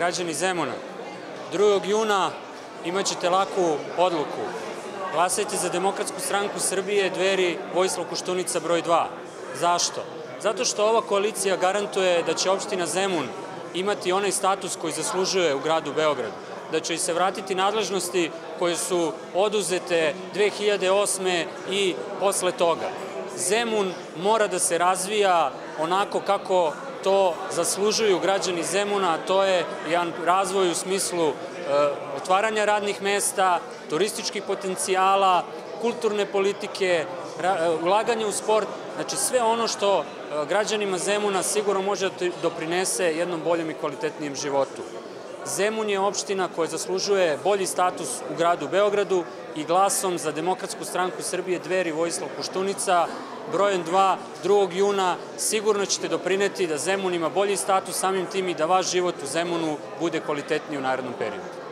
građani Zemuna, 2. juna imaćete laku odluku. Glasajte za Demokratsku stranku Srbije, dveri Vojislav Koštunica broj 2. Zašto? Zato što ova koalicija garantuje da će opština Zemun imati onaj status koji zaslužuje u gradu Beogradu, da će se vratiti nadležnosti koje su oduzete 2008. i posle toga. Zemun mora da se razvija onako kako to zaslužuju građani Zemuna, a to je jedan razvoj u smislu e, otvaranja radnih mesta, turističkih potencijala, kulturne politike, e, ulaganje u sport, znači sve ono što e, građanima Zemuna sigurno može da doprinese jednom boljem i kvalitetnijem životu. Zemun je opština koja zaslužuje bolji status u gradu Beogradu i glasom za Demokratsku stranku Srbije dveri Vojislav Koštunica brojem 2 2. juna sigurno ćete doprineti da Zemun ima bolji status samim tim i da vaš život u Zemunu bude kvalitetniji u narednom periodu.